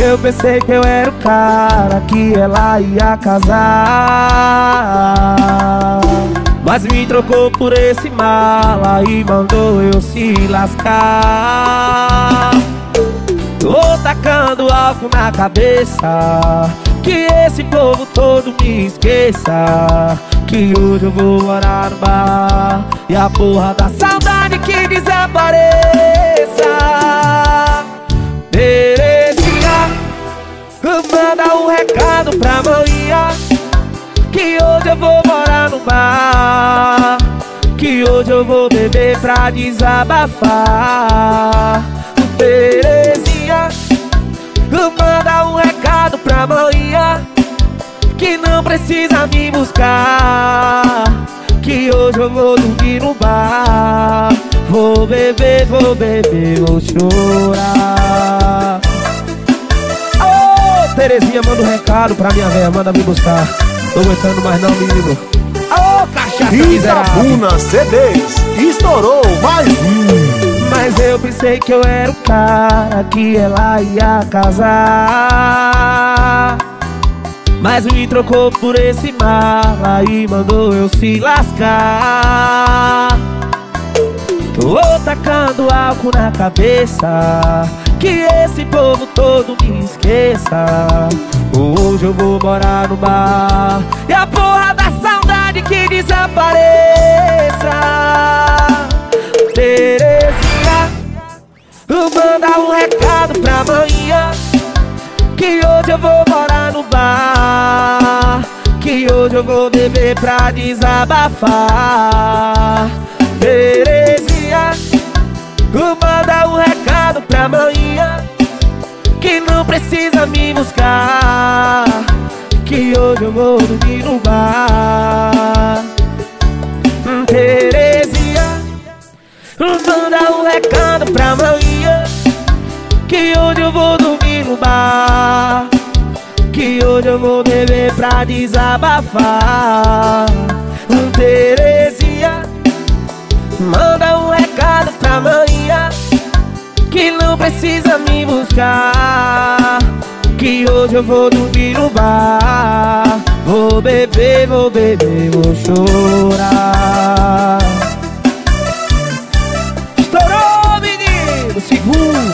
Eu pensei que eu era o cara que ela ia casar. Mas me trocou por esse mala e mandou eu se lascar. Tô tacando álcool na cabeça Que esse povo todo me esqueça Que hoje eu vou morar no bar E a porra da saudade que desapareça Manda um recado pra manhã Que hoje eu vou morar no bar Que hoje eu vou beber pra desabafar. Terezinha Manda um recado pra manhã Que não precisa me buscar Que hoje eu vou dormir no bar. Vou beber, vou beber, vou chorar Terezinha, manda um recado pra minha velha, manda me buscar. Tô aguentando mais não, menino. Ô, cachaça Itabuna CDs estourou mais um. Mas eu pensei que eu era o cara que ela ia casar. Mas me trocou por esse mala e mandou eu se lascar Tô tacando álcool na cabeça Que esse povo todo me esqueça. Hoje eu vou morar no bar E a porra da saudade que desapareça. Terezinha Manda um recado pra manhã Que hoje eu vou morar no bar Que hoje eu vou beber pra desabafar Manda um recado pra manhã Que não precisa me buscar Que hoje eu vou dormir no bar. Terezinha Manda um recado pra manhã Que hoje eu vou dormir no bar. Que hoje eu vou beber pra desabafar precisa me buscar Que hoje eu vou dormir no bar Vou beber, vou beber, vou chorar Estourou, menino! Segundo